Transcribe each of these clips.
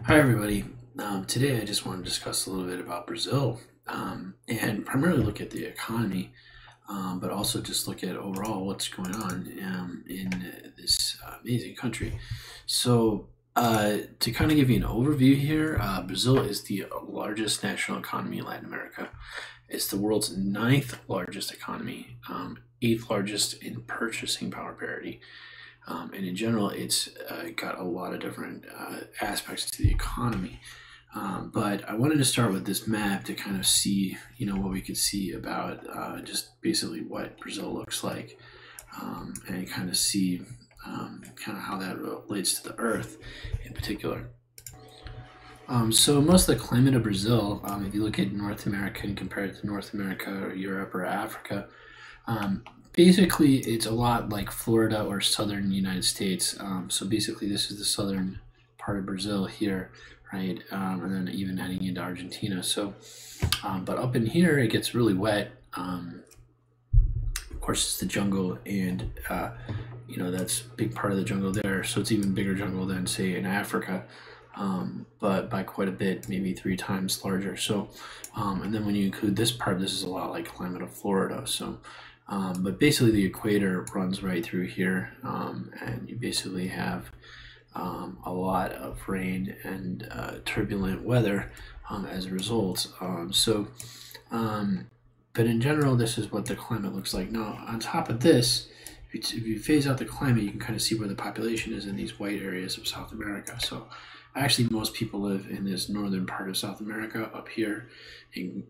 Hi, everybody. Um, today, I just want to discuss a little bit about Brazil um, and primarily look at the economy, um, but also just look at overall what's going on um, in this amazing country. So, uh, to kind of give you an overview here, uh, Brazil is the largest national economy in Latin America. It's the world's ninth largest economy, um, eighth largest in purchasing power parity. Um, and in general, it's uh, got a lot of different uh, aspects to the economy. Um, but I wanted to start with this map to kind of see, you know, what we could see about uh, just basically what Brazil looks like, um, and kind of see um, kind of how that relates to the Earth in particular. Um, so most of the climate of Brazil, um, if you look at North America and compare it to North America or Europe or Africa, um, basically it's a lot like Florida or southern United States. Um, so basically, this is the southern part of Brazil here, right? Um, and then even heading into Argentina. So, um, but up in here, it gets really wet. Um, of course, it's the jungle, and uh, you know that's big part of the jungle there. So it's even bigger jungle than say in Africa. Um, but by quite a bit, maybe three times larger. So, um, and then when you include this part, this is a lot like climate of Florida. So, um, but basically, the equator runs right through here, um, and you basically have um, a lot of rain and uh, turbulent weather um, as a result. Um, so, um, but in general, this is what the climate looks like. Now, on top of this, if you, if you phase out the climate, you can kind of see where the population is in these white areas of South America. So, actually, most people live in this northern part of South America up here in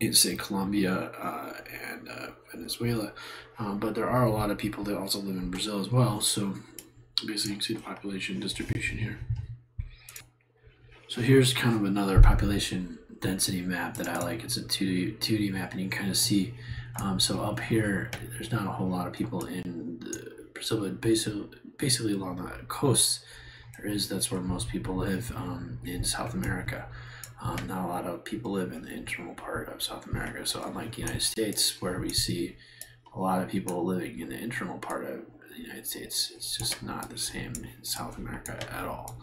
in say Colombia uh, and uh, Venezuela, um, but there are a lot of people that also live in Brazil as well. So basically, you can see the population distribution here. So here's kind of another population density map that I like. It's a 2D, 2D map, and you can kind of see. Um, so up here, there's not a whole lot of people in Brazil, but basically, basically along the coast, there is. That's where most people live um, in South America. Um, not a lot of people live in the internal part of South America. So, unlike the United States, where we see a lot of people living in the internal part of the United States, it's just not the same in South America at all.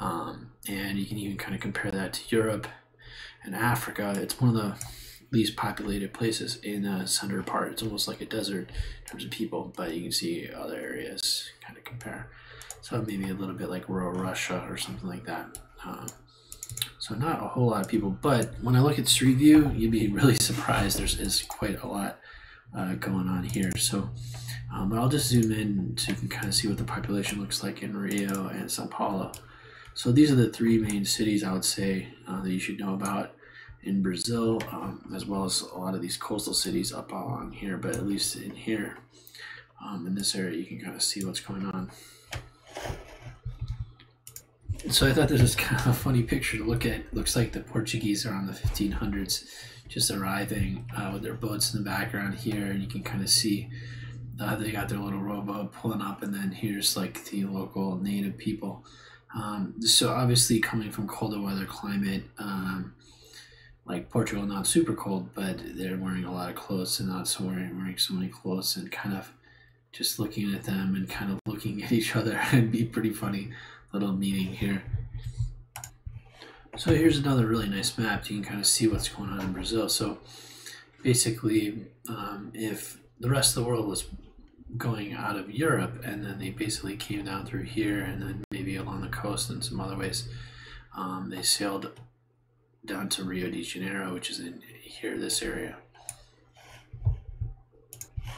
Um, and you can even kind of compare that to Europe and Africa. It's one of the least populated places in the center part. It's almost like a desert in terms of people, but you can see other areas kind of compare. So maybe a little bit like rural Russia or something like that. Um, so not a whole lot of people, but when I look at Street View, you'd be really surprised. There's is quite a lot uh, going on here. So, um, but I'll just zoom in so you can kind of see what the population looks like in Rio and Sao Paulo. So these are the three main cities I would say uh, that you should know about in Brazil, um, as well as a lot of these coastal cities up along here. But at least in here, um, in this area, you can kind of see what's going on so I thought this was kind of a funny picture to look at. looks like the Portuguese are on the 1500s, just arriving uh, with their boats in the background here, and you can kind of see uh, they got their little rowboat pulling up, and then here's like the local native people. Um, so obviously, coming from colder weather climate, um, like Portugal, not super cold, but they're wearing a lot of clothes and not so wearing wearing so many clothes, and kind of just looking at them and kind of looking at each other and be pretty funny little meeting here. So here's another really nice map. You can kind of see what's going on in Brazil. So basically, um, if the rest of the world was going out of Europe and then they basically came down through here and then maybe along the coast and some other ways, um, they sailed down to Rio de Janeiro, which is in here, this area.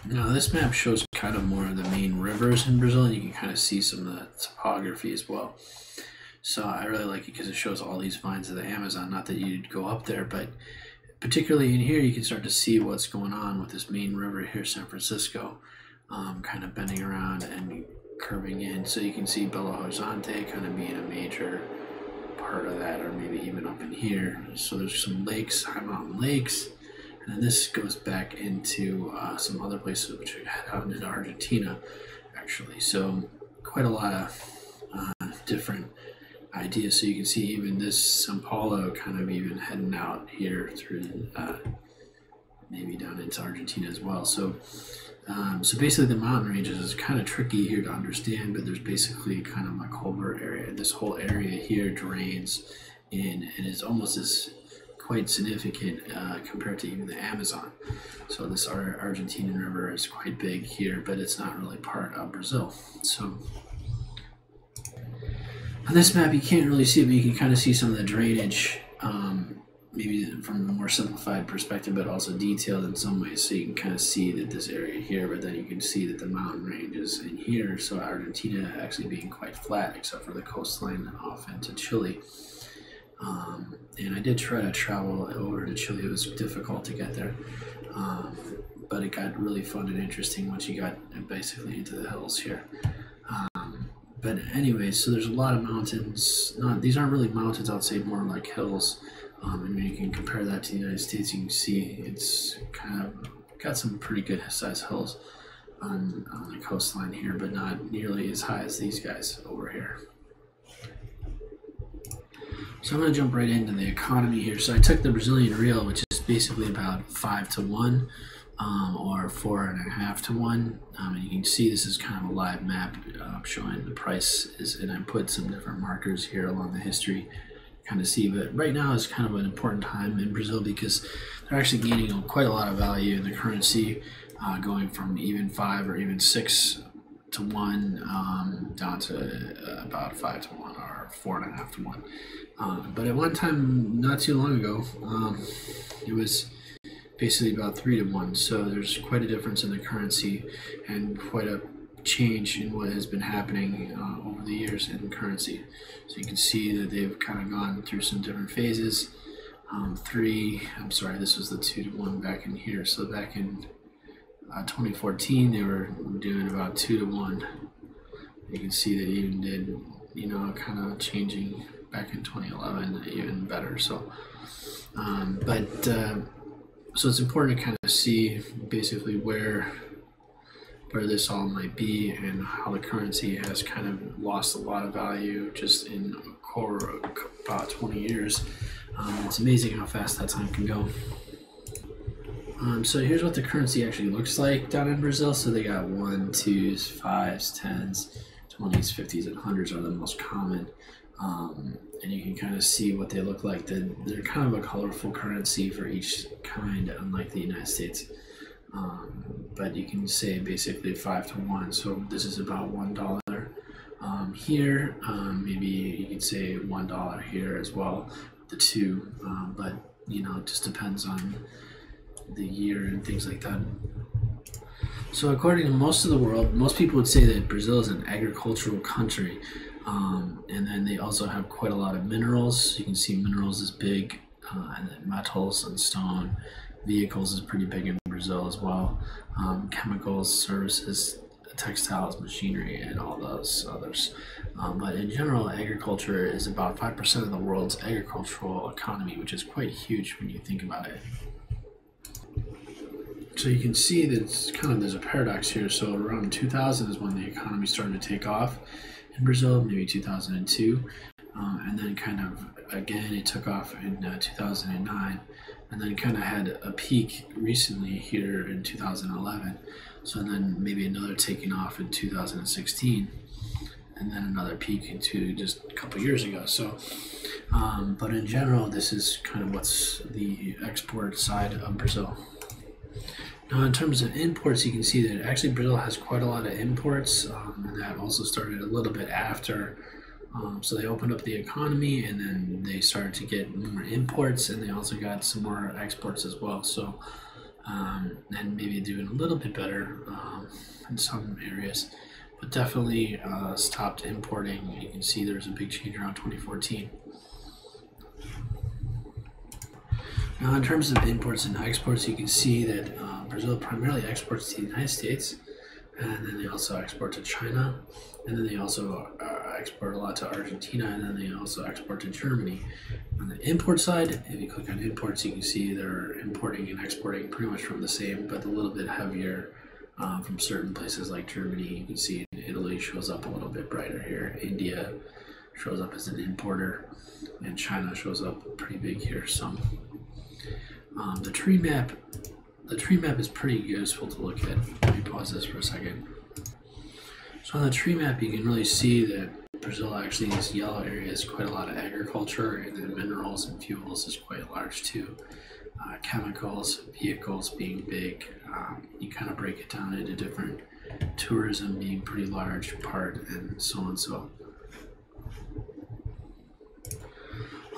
Now this map shows kind of more of the main rivers in Brazil, and you can kind of see some of the topography as well. So I really like it because it shows all these vines of the Amazon. Not that you'd go up there, but particularly in here, you can start to see what's going on with this main river here, San Francisco, um, kind of bending around and curving in. So you can see Belo Horizonte kind of being a major part of that, or maybe even up in here. So there's some lakes, high mountain lakes and this goes back into uh, some other places which we had out in Argentina, actually. So quite a lot of uh, different ideas. So you can see even this Sao Paulo kind of even heading out here through uh, maybe down into Argentina as well. So, um, so basically, the mountain ranges is kind of tricky here to understand, but there's basically kind of a culvert area. This whole area here drains in and is almost as quite significant uh, compared to even the Amazon. So this Ar- Argentinian river is quite big here, but it's not really part of Brazil. So on this map, you can't really see it, but you can kind of see some of the drainage, um, maybe from a more simplified perspective, but also detailed in some ways. So you can kind of see that this area here, but then you can see that the mountain range is in here. So Argentina actually being quite flat, except for the coastline off into Chile. Um, and I did try to travel over to Chile. It was difficult to get there. Um, but it got really fun and interesting once you got basically into the hills here. Um, but anyway, so there's a lot of mountains. Not these aren't really mountains. I'd say more like hills. Um, and you can compare that to the United States, you can see it's kind of got some pretty good sized hills on, on the coastline here, but not nearly as high as these guys over here. So I'm going to jump right into the economy here. So I took the Brazilian real, which is basically about five to one, um, or four and a half to one. Um, and you can see this is kind of a live map uh, showing the price is, and I put some different markers here along the history, kind of see. But right now is kind of an important time in Brazil because they're actually gaining quite a lot of value in the currency, uh, going from even five or even six to one um, down to uh, about five to one or four and a half to one. Um, but at one time, not too long ago, um, it was basically about three to one. So there's quite a difference in the currency and quite a change in what has been happening uh, over the years in currency. So you can see that they've kind of gone through some different phases. Um, three, I'm sorry, this was the two to one back in here. So back in uh, 2014, they were doing about two to one. You can see they even did, you know, kind of changing back in 2011 even better. So, um, but uh, so it's important to kind of see basically where where this all might be and how the currency has kind of lost a lot of value just in a core about 20 years. Um, it's amazing how fast that time can go. Um, so here's what the currency actually looks like down in Brazil. So they got one, twos, fives, tens, twenties, fifties, and hundreds are the most common. Um, and you can kind of see what they look like. They're, they're kind of a colorful currency for each kind, unlike the United States. Um, but you can say basically five to one. So this is about one dollar. Um, here, um, maybe you could say one dollar here as well, the two. Um, but you know, it just depends on the year and things like that. So, according to most of the world, most people would say that Brazil is an agricultural country. Um, and then they also have quite a lot of minerals. You can see minerals is big, uh, and then metals and stone. Vehicles is pretty big in Brazil as well. Um, chemicals, services, textiles, machinery, and all those others. Um, but in general, agriculture is about 5% of the world's agricultural economy, which is quite huge when you think about it. So you can see that it's kind of there's a paradox here. So around 2000 is when the economy started to take off in Brazil, maybe 2002, um, and then kind of again it took off in uh, 2009, and then kind of had a peak recently here in 2011. So then maybe another taking off in 2016, and then another peak into just a couple years ago. So, um, but in general, this is kind of what's the export side of Brazil. Now, in terms of imports, you can see that actually Brazil has quite a lot of imports, um, and that also started a little bit after. Um, so they opened up the economy, and then they started to get more imports, and they also got some more exports as well. So, um, and maybe doing a little bit better um, in some areas, but definitely uh, stopped importing. You can see there's a big change around 2014. Now, in terms of imports and exports, you can see that uh, Brazil primarily exports to the United States, and then they also export to China, and then they also uh, export a lot to Argentina, and then they also export to Germany. On the import side, if you click on imports, you can see they're importing and exporting pretty much from the same, but a little bit heavier uh, from certain places like Germany. You can see Italy shows up a little bit brighter here. India shows up as an importer, and China shows up pretty big here. So um, the tree map the tree map is pretty useful to look at. Let me pause this for a second. So on the tree map, you can really see that Brazil actually, this yellow area is quite a lot of agriculture, and then minerals and fuels is quite large too. Uh, chemicals, vehicles being big. Um, you kind of break it down into different tourism being pretty large part, and so on and so.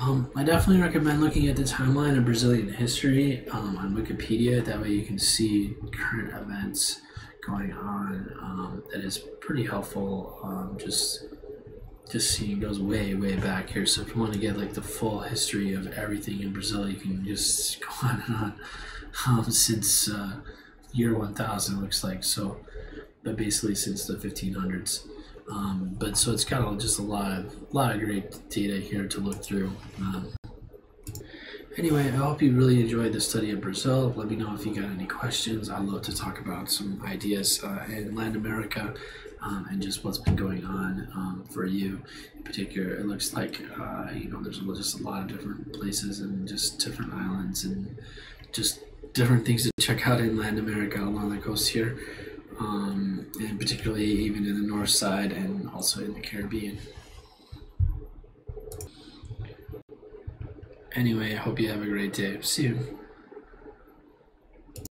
Um, I definitely recommend looking at the timeline of Brazilian history um, on Wikipedia. That way, you can see current events going on. Um, that is pretty helpful. Um, just just seeing goes way way back here. So if you want to get like the full history of everything in Brazil, you can just go on and on um, since uh, year 1000 looks like. So, but basically since the 1500s. Um, but so it's got just a lot of lot of great data here to look through. Um, anyway, I hope you really enjoyed the study of Brazil. Let me know if you got any questions. I'd love to talk about some ideas uh, in Latin America um, and just what's been going on um, for you in particular. It looks like uh, you know there's just a lot of different places and just different islands and just different things to check out in Latin America along the coast here um, and particularly even in the north side and also in the Caribbean. Anyway, I hope you have a great day. See you.